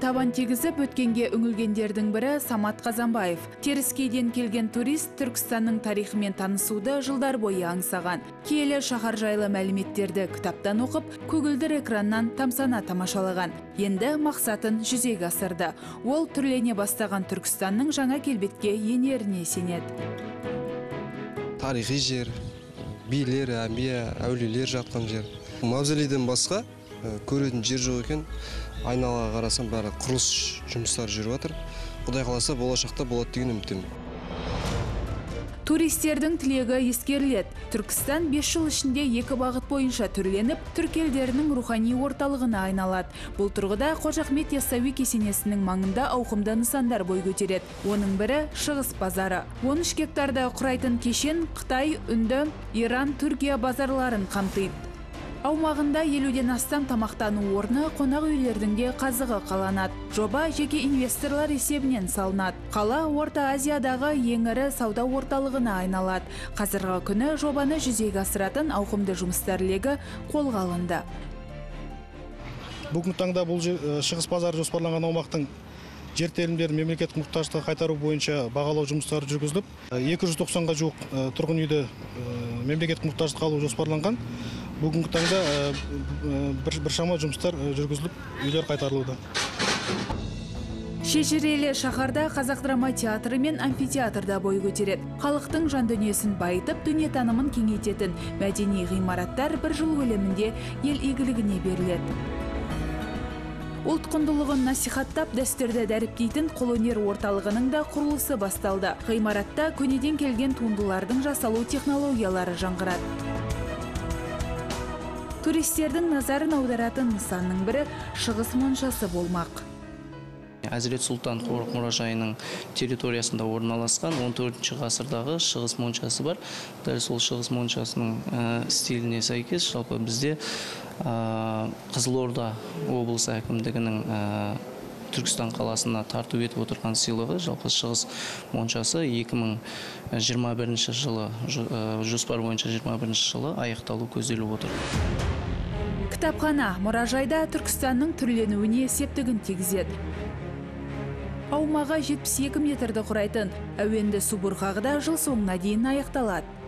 табан тегізіп өткенге үңілгендердің бірі самат қазанбаев. Теріскейден келген турист түркістанның тарихымен танысуды жылдар бойы аңсаған. Киелі шаһар жайлы мәліметтерді кітаптан оқып көгілдір экраннан тамсана тамашалаған. Енді мақсатын жүзеге асырды. Ол түрлене бастаған түркістанның жаңа келбетке енеріне сенеді. Тарихи жер билер әмбия әулиелер жатқан жер. Мавзолейден басқа көретін жер жоқ екен. Айналаға қарасам бәрі құрылыс жұмыстары жүріп жатыр. Құдай қаласа болашақта болады деген үміттемін. Туристердің тілегі ескеріледі. Түркістан 5 жыл ішінде екі бағыт бойынша түрленіп түрік елдерінің рухани орталығына айналады. Бұл тұрғыда қожа ахмет яссауи кесенесінің маңында ауқымды нысандар бой көтереді. Оның бірі шығыс базары. 13 гектарды құрайтын кешен қытай үнді иран түркия базарларын қамтиды. Аумағында елуден астам тамақтану орны қонақ үйлердің де қазығы қаланады. Жоба жеке инвесторлар есебінен салынады. Қала орта азиядағы ең ірі сауда орталығына айналады. Қазіргі күні жобаны жүзеге асыратын ауқымды жұмыстар легі қолға алынды. Бүгінгі таңда бұл жер- э, шығыс базары жоспарланған аумақтың жер телімдерін мемлекеттік мұқтаждыққа қайтару бойынша бағалау жұмыстары жүргізіліп э, 290-ға жуық э, тұрғын үйді э, мемлекеттік мұқтаждыққа алу жоспарланған. Бүгінгі таңда бір- біршама жұмыстар жүргізіліп үйлер қайтарылуда. Шежірелі шаһарда қазақ драма театры мен амфитеатрда бой көтереді. Халықтың жан дүниесін байытып дүниетанымын кеңейтетін мәдени ғимараттар бір жыл көлемінде ел игілігіне беріледі. Ұлт құндылығын насихаттап дәстүрді дәріптейтін қолөнер орталығының да құрылысы басталды. Ғимаратта көнеден келген туындылардың жасалу технологиялары жаңғырады. Туристердің назарын аударатын нысанның бірі шығыс моншасы болмақ. Әзірет сұлтан қорық мұражайының территориясында орналасқан 14 ғасырдағы шығыс моншасы бар. Дәл сол шығыс моншасының ә, стиліне сәйкес жалпы бізде ә, қызылорда облысы әкімдігінің ә, түркістан қаласына тарту етіп отырған сыйлығы жалпы шығыс моншасы 2021 жылы ә, жоспар бойынша 21 жылы аяқталу көзделіп отыр. Кітапхана мұражайда түркістанның түрленуіне септігін тигізеді. Аумағы 72 метрді құрайтын. Әуенді субұрқағы да жыл соңына дейін аяқталады.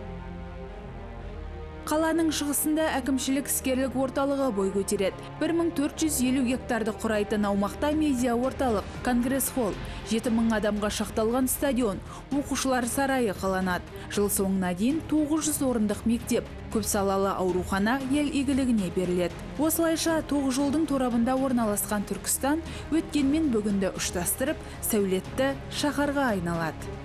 Қаланың шығысында әкімшілік іскерлік орталығы бой көтереді. 1450 гектарды құрайтын аумақта медиа орталық конгресс холл 7000 адамға шақталған стадион оқушылар сарайы қаланады. Жыл соңына дейін 900 орындық мектеп көпсалалы аурухана ел игілігіне беріледі. Осылайша тоғыз жолдың торабында орналасқан түркістан өткен мен бүгінді ұштастырып сәулетті шаһарға айналады.